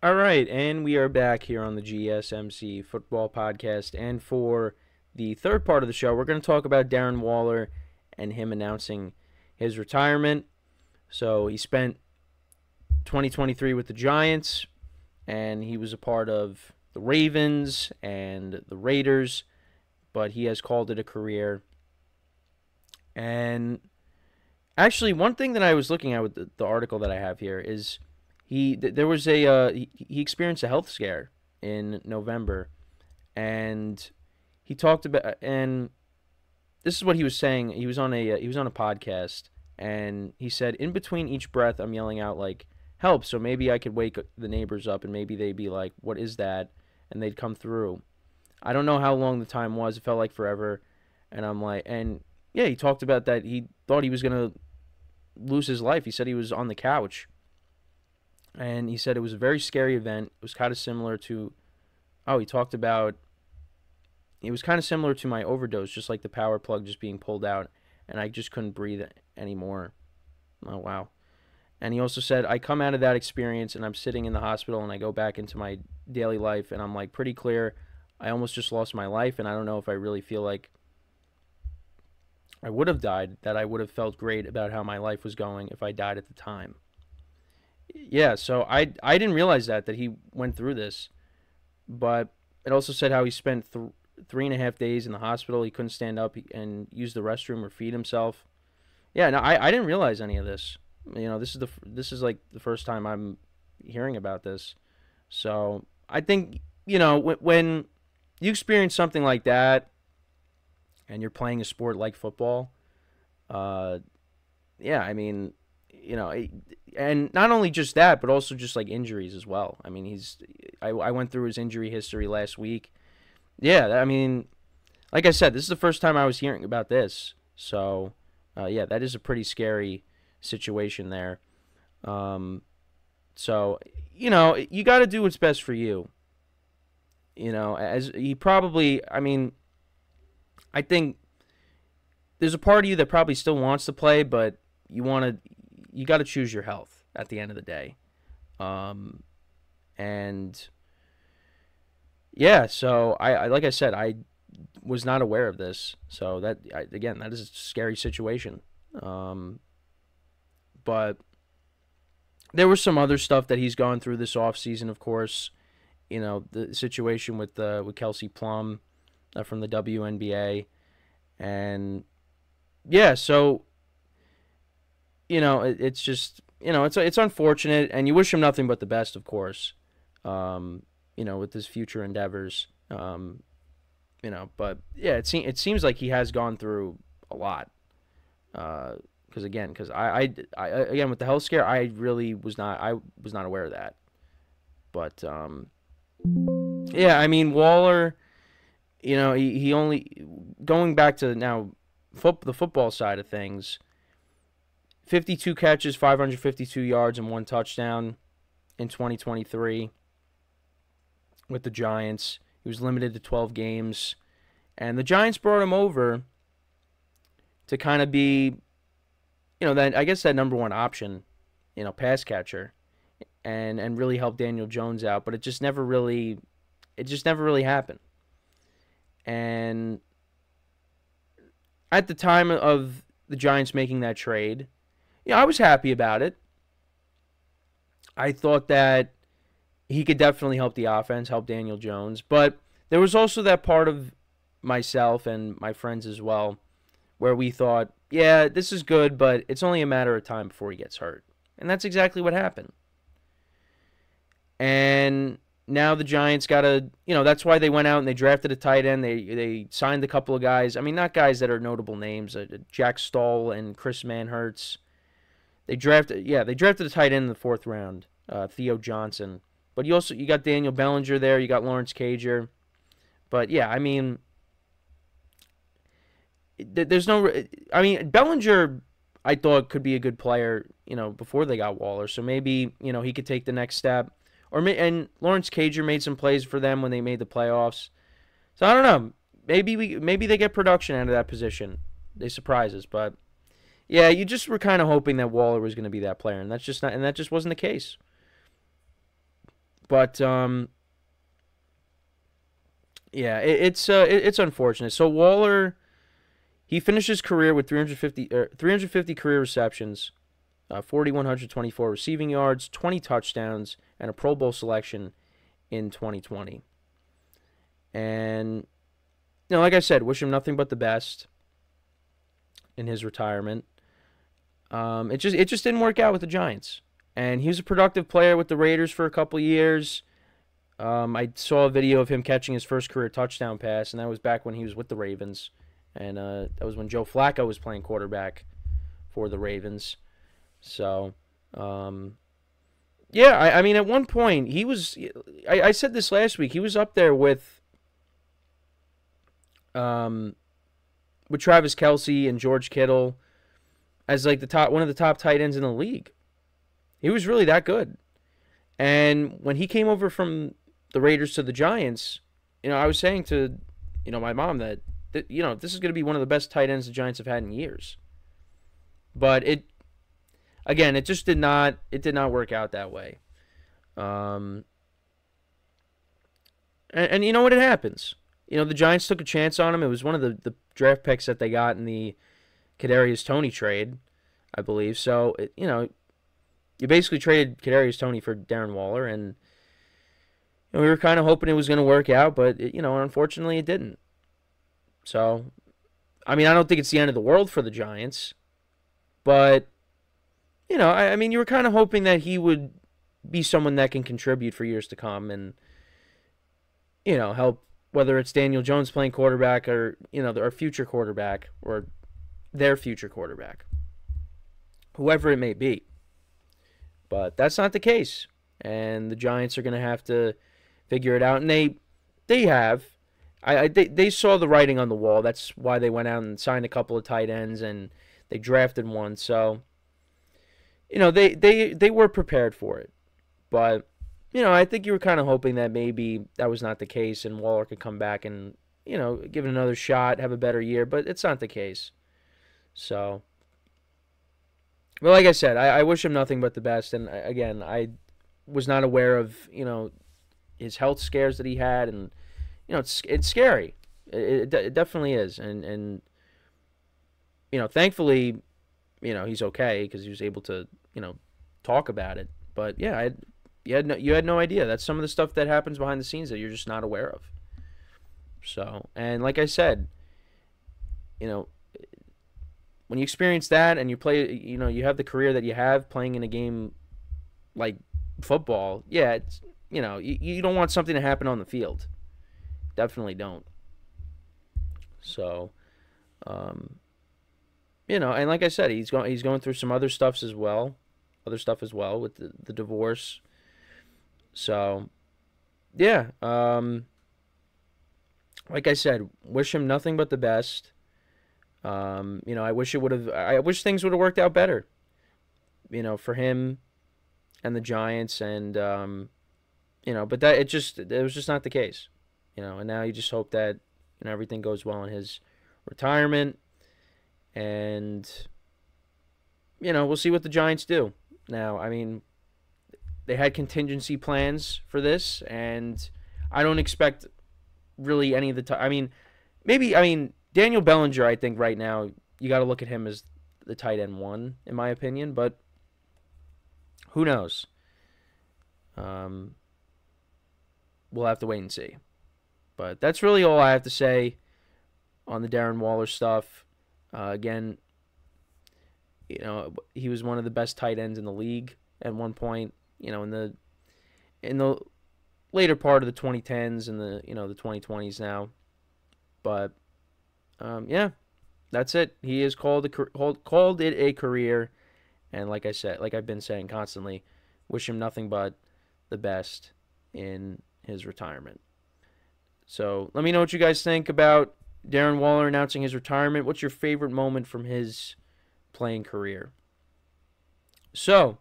All right, and we are back here on the GSMC Football Podcast. And for the third part of the show, we're going to talk about Darren Waller and him announcing his retirement. So he spent 2023 with the Giants, and he was a part of the Ravens and the Raiders, but he has called it a career. And actually, one thing that I was looking at with the, the article that I have here is he th- there was a uh, he, he experienced a health scare in November, and he talked about and this is what he was saying. He was on a uh, he was on a podcast, and he said in between each breath, I'm yelling out like help. So maybe I could wake the neighbors up, and maybe they'd be like, "What is that?" and they'd come through. I don't know how long the time was. It felt like forever, and I'm like, and yeah, he talked about that. He thought he was gonna lose his life. He said he was on the couch and he said it was a very scary event. It was kind of similar to, oh, he talked about. It was kind of similar to my overdose, just like the power plug just being pulled out, and I just couldn't breathe anymore. Oh wow! And he also said I come out of that experience and I'm sitting in the hospital and I go back into my daily life and I'm like pretty clear. I almost just lost my life and I don't know if I really feel like I would have died. That I would have felt great about how my life was going if I died at the time. Yeah, so I I didn't realize that that he went through this, but it also said how he spent th- three and a half days in the hospital. He couldn't stand up and use the restroom or feed himself. Yeah, no, I, I didn't realize any of this. You know, this is the this is like the first time I'm hearing about this. So I think you know when, when you experience something like that, and you're playing a sport like football, uh, yeah, I mean, you know, and not only just that, but also just like injuries as well. I mean, he's I, I went through his injury history last week. Yeah, I mean, like I said, this is the first time I was hearing about this. So, uh, yeah, that is a pretty scary situation there. Um, so, you know, you got to do what's best for you. You know, as he probably, I mean, I think there's a part of you that probably still wants to play, but you want to you got to choose your health at the end of the day. Um, and yeah, so I, I, like I said, I was not aware of this. So that I, again, that is a scary situation. Um, but there was some other stuff that he's gone through this off season, of course. You know the situation with uh, with Kelsey Plum uh, from the WNBA, and yeah, so you know, it, it's just you know, it's it's unfortunate, and you wish him nothing but the best, of course. Um, you know, with his future endeavors. Um, you know, but yeah, it seems it seems like he has gone through a lot. Because uh, again, because I, I, I again with the health scare, I really was not I was not aware of that. But um, yeah, I mean Waller, you know, he, he only going back to now, foot, the football side of things 52 catches, 552 yards, and one touchdown in 2023 with the Giants. He was limited to 12 games. And the Giants brought him over to kind of be, you know, that I guess that number one option, you know, pass catcher, and and really help Daniel Jones out. But it just never really, it just never really happened. And at the time of the Giants making that trade, yeah, I was happy about it. I thought that he could definitely help the offense, help Daniel Jones. But there was also that part of myself and my friends as well where we thought, yeah, this is good, but it's only a matter of time before he gets hurt. And that's exactly what happened. And now the Giants got to, you know, that's why they went out and they drafted a tight end. They they signed a couple of guys. I mean, not guys that are notable names, uh, Jack Stoll and Chris Manhertz. They drafted, yeah, they drafted a tight end in the fourth round, uh, Theo Johnson. But you also you got Daniel Bellinger there, you got Lawrence Cager. But yeah, I mean, there's no. I mean, Bellinger, I thought could be a good player, you know, before they got Waller. So maybe you know he could take the next step. Or and Lawrence Cager made some plays for them when they made the playoffs. So I don't know. Maybe we maybe they get production out of that position. They surprise us, but yeah, you just were kind of hoping that Waller was going to be that player, and that's just not, and that just wasn't the case. but um, yeah, it, it's uh, it, it's unfortunate. So Waller, he finished his career with 350 er, 350 career receptions, uh, 4124 receiving yards, 20 touchdowns, and a Pro Bowl selection in 2020. And you know, like I said, wish him nothing but the best in his retirement. Um, it just it just didn't work out with the Giants, and he was a productive player with the Raiders for a couple years. Um, I saw a video of him catching his first career touchdown pass, and that was back when he was with the Ravens, and uh, that was when Joe Flacco was playing quarterback for the Ravens. So, um, yeah, I, I, mean, at one point he was. I, I, said this last week. He was up there with, um, with Travis Kelce and George Kittle, as like the top one of the top tight ends in the league. He was really that good. And when he came over from the Raiders to the Giants, you know, I was saying to, you know, my mom that, that you know, this is going to be one of the best tight ends the Giants have had in years. But it, again, it just did not, it did not work out that way. Um, and, and you know what? It happens. You know, the Giants took a chance on him. It was one of the, the draft picks that they got in the Kadarius Toney trade, I believe. So, it, you know, you basically traded Kadarius Toney for Darren Waller, and we were kind of hoping it was going to work out, but it, you know, unfortunately, it didn't. So, I mean, I don't think it's the end of the world for the Giants, but you know, I, I mean, you were kind of hoping that he would be someone that can contribute for years to come, and you know, help whether it's Daniel Jones playing quarterback or you know, our future quarterback or their future quarterback, whoever it may be. But that's not the case, and the Giants are going to have to figure it out, and they they have. I, I they they saw the writing on the wall. That's why they went out and signed a couple of tight ends and they drafted one. So you know they they they were prepared for it, but you know I think you were kind of hoping that maybe that was not the case and Waller could come back and you know give it another shot, have a better year, but it's not the case. So. But like I said, I, I wish him nothing but the best. And again, I was not aware of you know his health scares that he had, and you know it's it's scary. It, it, it definitely is, and and you know thankfully, you know he's okay because he was able to you know talk about it. But yeah, I you had no you had no idea. That's some of the stuff that happens behind the scenes that you're just not aware of. So and like I said, you know when you experience that and you play you know you have the career that you have playing in a game like football yeah it's you know, you, you don't want something to happen on the field. Definitely don't. So, um, you know, and like I said, he's going he's going through some other stuffs as well, other stuff as well with the, the divorce. So, yeah, um, like I said, wish him nothing but the best. Um, you know, I wish it would have. I wish things would have worked out better. You know, for him and the Giants, and um, you know, but that it just it was just not the case, you know. And now you just hope that you know everything goes well in his retirement, and you know we'll see what the Giants do. Now, I mean, they had contingency plans for this, and I don't expect really any of the time. I mean, maybe I mean Daniel Bellinger. I think right now you got to look at him as the tight end one, in my opinion, but who knows? Um, we'll have to wait and see. But that's really all I have to say on the Darren Waller stuff. Uh, again, you know, he was one of the best tight ends in the league at one point. You know, in the in the later part of the 2010s and the you know the 2020s now. But um, yeah, that's it. He is called a called called it a career, and like I said, like I've been saying constantly, wish him nothing but the best in his retirement. So let me know what you guys think about Darren Waller announcing his retirement. What's your favorite moment from his playing career? So,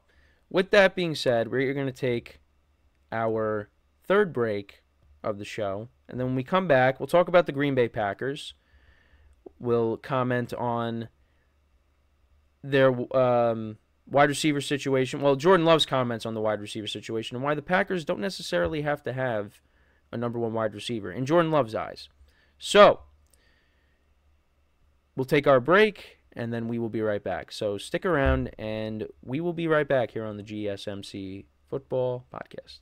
with that being said, we're going to take our third break of the show. And then when we come back, we'll talk about the Green Bay Packers. We'll comment on their um, wide receiver situation. Well, Jordan Love's comments on the wide receiver situation and why the Packers don't necessarily have to have a number one wide receiver in Jordan Love's eyes. So, we'll take our break and then we will be right back. So, stick around and we will be right back here on the GSMC Football Podcast.